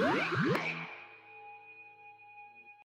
Hey!